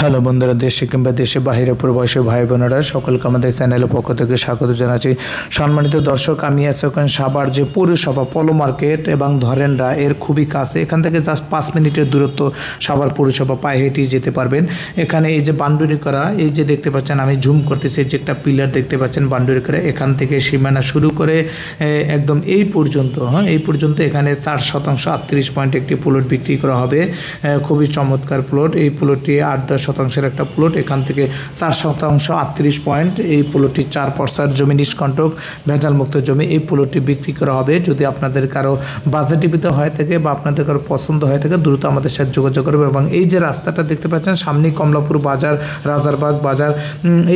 Hello বন্ধুরা, দেশে কিংবা দেশে বাহিরে, প্রবাসী ভাই বোনেরা, সকলকে আমাদের চ্যানেলের পক্ষ থেকে স্বাগত জানাচ্ছি। সম্মানিত দর্শক, আমি ওখানে সাবার যে পৌরসভা পলো মার্কেট এবং ধরেনরা এর খুবই কাছে। এখান থেকে জাস্ট পাঁচ মিনিটের দূরত্ব সাবার পৌরসভা পায়ে হেঁটেই যেতে পারবেন। এখানে এই যে বান্ডুরি করা, এই যে দেখতে পাচ্ছেন, আমি ঝুম করতেছি যে একটা পিলার দেখতে পাচ্ছেন বান্ডুরি করা, এখান থেকে সীমানা শুরু করে একদম এই পর্যন্ত হ্যাঁ এই পর্যন্ত এখানে চার শতাংশ আটত্রিশ পয়েন্ট একটি প্লট বিক্রি করা হবে। খুবই চমৎকার প্লট এই প্লটটি আট দশ শতাংশের একটা প্লট, এখান থেকে চার শতাংশ আটত্রিশ পয়েন্ট। এই প্লটটি চার পর্সার জমি নিষ্কণ্টক, ভেজালমুক্ত জমি। এই প্লটটি বিক্রি করা হবে যদি আপনাদের কারও বাজেটিভিত হয়ে থাকে বা আপনাদের কারও পছন্দ হয়ে থাকে দ্রুত আমাদের সাথে যোগাযোগ করবে এবং এই যে রাস্তাটা দেখতে পাচ্ছেন, সামনেই কমলাপুর বাজার, রাজারবাগ বাজার।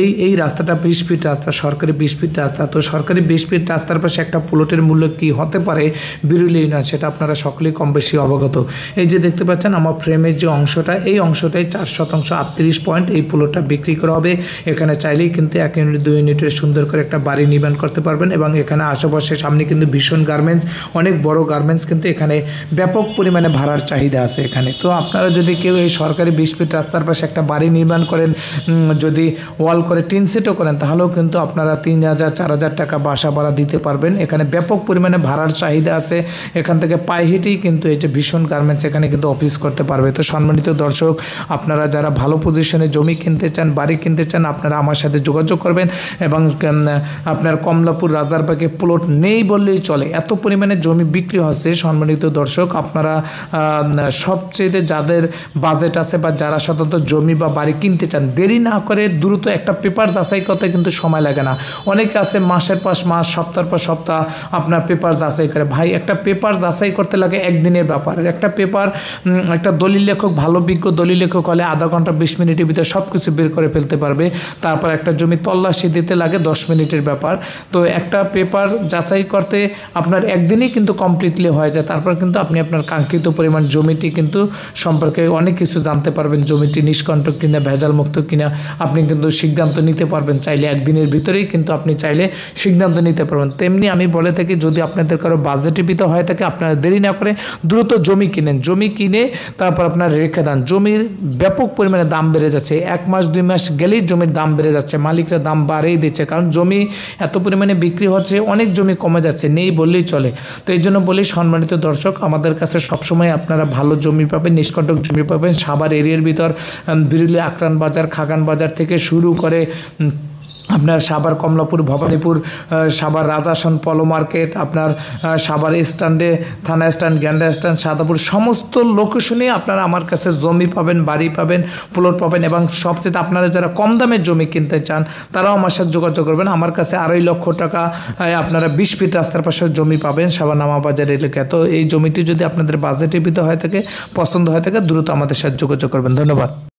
এই এই রাস্তাটা বিশ ফিট রাস্তা, সরকারি বিশ ফিট রাস্তা। তো সরকারি বিশ ফিট রাস্তার পাশে একটা প্লটের মূল্য কি হতে পারে? বিরুলি নয় সেটা আপনারা সকলেই কম বেশি অবগত। এই যে দেখতে পাচ্ছেন, আমার ফ্রেমের যে অংশটা, এই অংশটাই চার শতাংশ আটত্রিশ পয়েন্ট এই প্লটটা বিক্রি করা হবে। এখানে চাইলেই কিন্তু এক ইউনিট, দুই ইউনিটের সুন্দর করে একটা বাড়ি নির্মাণ করতে পারবেন এবং এখানে আশেপাশে সামনে কিন্তু ভীষণ গার্মেন্টস অনেক বড় গার্মেন্টস কিন্তু এখানে ব্যাপক পরিমাণে ভাড়ার চাহিদা আছে এখানে। তো আপনারা যদি কেউ এই সরকারি বিশ ফিট রাস্তার পাশে একটা বাড়ি নির্মাণ করেন যদি ওয়াল করে, টিন সেটও করেন, তাহলেও কিন্তু আপনারা তিন হাজার, চার হাজার টাকা বাসা ভাড়া দিতে পারবেন। এখানে ব্যাপক পরিমাণে ভাড়ার চাহিদা আছে। এখান থেকে পায়ে হেঁটেই কিন্তু এই যে ভীষণ গার্মেন্টস এখানে কিন্তু অফিস করতে পারবে। তো সম্মানিত দর্শক, আপনারা যারা ভালো পজিশনে জমি কিনতে চান, বাড়ি কিনতে চান, আপনারা আমার সাথে যোগাযোগ করবেন এবং আপনার কমলাপুর রাজারবাগে প্লট নেই বললেই চলে। এত পরিমাণে জমি বিক্রি হচ্ছে, সম্মানিত দর্শক, আপনারা সবচেয়ে যাদের বাজেট আছে বা যারা সাধারণত জমি বা বাড়ি কিনতে চান, দেরি না করে দ্রুত একটা পেপার যাচাই করতে কিন্তু সময় লাগে না। অনেকে আছে মাসের পর মাস, সপ্তাহের পর সপ্তাহ আপনার পেপার যাচাই করে। ভাই, একটা পেপার যাচাই করতে লাগে একদিনের ব্যাপার। একটা পেপার একটা দলিল লেখক, ভালো, বিজ্ঞ দলিল লেখক হলে আধা ঘণ্টা বিশ মিনিটের ভিতরে সব কিছু বের করে ফেলতে পারবে। তারপর একটা জমি তল্লাশি দিতে লাগে দশ মিনিটের ব্যাপার। তো একটা পেপার যাচাই করতে আপনার একদিনই কিন্তু কমপ্লিটলি হয়ে যায়। তারপর কিন্তু আপনি আপনার কাঙ্ক্ষিত পরিমাণ জমিটি কিন্তু সম্পর্কে অনেক কিছু জানতে পারবেন। জমিটি নিষ্কণ্টক কিনা ভেজাল মুক্ত কিনা, আপনি কিন্তু সিদ্ধান্ত নিতে পারবেন। চাইলে একদিনের ভিতরেই কিন্তু আপনি চাইলে সিদ্ধান্ত নিতে পারবেন। তেমনি আমি বলে থাকি, যদি আপনাদের কারও বাজেটিভিত হয়ে থাকে, আপনারা দেরি না করে দ্রুত জমি কিনেন। জমি কিনে তারপর আপনার রেখে দেন। জমির ব্যাপক পরিমাণে দাম বেড়ে যাচ্ছে। এক মাস, দুই মাস গেলেই জমির দাম বেড়ে যাচ্ছে। মালিকরা দাম বাড়েই দিচ্ছে, কারণ জমি এত পরিমাণে বিক্রি হচ্ছে, অনেক জমি কমে যাচ্ছে, নেই বললেই চলে। তো এই জন্য বলি সম্মানিত দর্শক, আমাদের কাছে সবসময় আপনারা ভালো জমি পাবেন নিষ্কণ্টক জমি পাবেন। সাবার এরিয়ার ভিতর বিরুলি আকরান বাজার, খাগান বাজার থেকে শুরু করে আপনার সাবার কমলাপুর, ভবানীপুর সাবার রাজাসন, পলো মার্কেট, আপনার সাবার স্ট্যান্ডে, থানা স্ট্যান্ড, গ্যান্ডা স্ট্যান্ড, সাদাপুর, সমস্ত লোকেশনে আপনারা আমার কাছে জমি পাবেন, বাড়ি পাবেন প্লট পাবেন এবং সবচেয়ে আপনারা যারা কম দামের জমি কিনতে চান, তারাও আমার সাথে যোগাযোগ করবেন। আমার কাছে আড়াই লক্ষ টাকা আপনারা বিশ ফিট রাস্তার পাশে জমি পাবেন সাভার নামা বাজার এলাকায় তো এই জমিটি যদি আপনাদের বাজেটের ভিতরে হয়ে থাকে, পছন্দ হয়ে থাকে, দ্রুত আমাদের সাথে যোগাযোগ করবেন। ধন্যবাদ।